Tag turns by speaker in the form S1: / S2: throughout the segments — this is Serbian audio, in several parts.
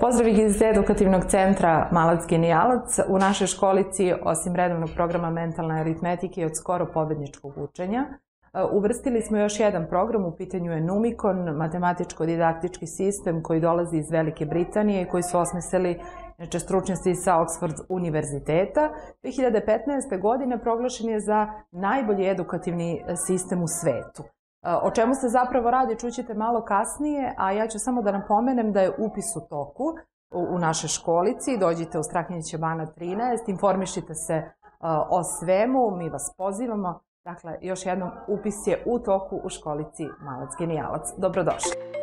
S1: Pozdrav iz edukativnog centra Malac Genijalac. U našoj školici, osim redovnog programa mentalne aritmetike i od skoro pobedničkog učenja, e, uvrstili smo još jedan program, u pitanju je Numikon, matematičko-didaktički sistem koji dolazi iz Velike Britanije i koji su osmislili znači, stručnjaci sa Oxford univerziteta. 2015. godine proglašen je za najbolji edukativni sistem u svetu. O čemu se zapravo radi čućete malo kasnije, a ja ću samo da napomenem da je upis u toku u našoj školici. Dođite u Strahinjića bana 13, informišite se o svemu, mi vas pozivamo. Dakle, još jednom, upis je u toku u školici Malac Genijalac. Dobrodošli.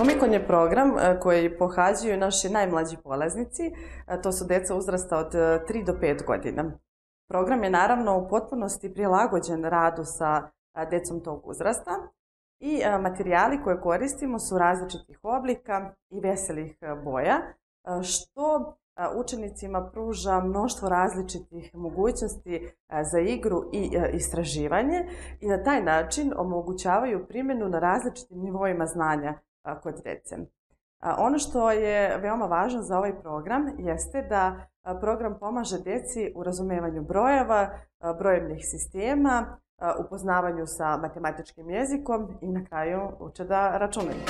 S2: Numikon je program e, koji pohađaju naši najmlađi polaznici, e, to su deca uzrasta od 3 e, do 5 godina. Program je naravno u potpunosti prilagođen radu sa decom tog uzrasta i materijali koje koristimo su različitih oblika i veselih boja, što učenicima pruža mnoštvo različitih mogućnosti za igru i istraživanje i na taj način omogućavaju primjenu na različitim nivoima znanja kod dece. Ono što je veoma važno za ovaj program jeste da program pomaže deci u razumevanju brojeva, brojevnih sistema, upoznavanju sa matematičkim jezikom i na kraju uče da računaju.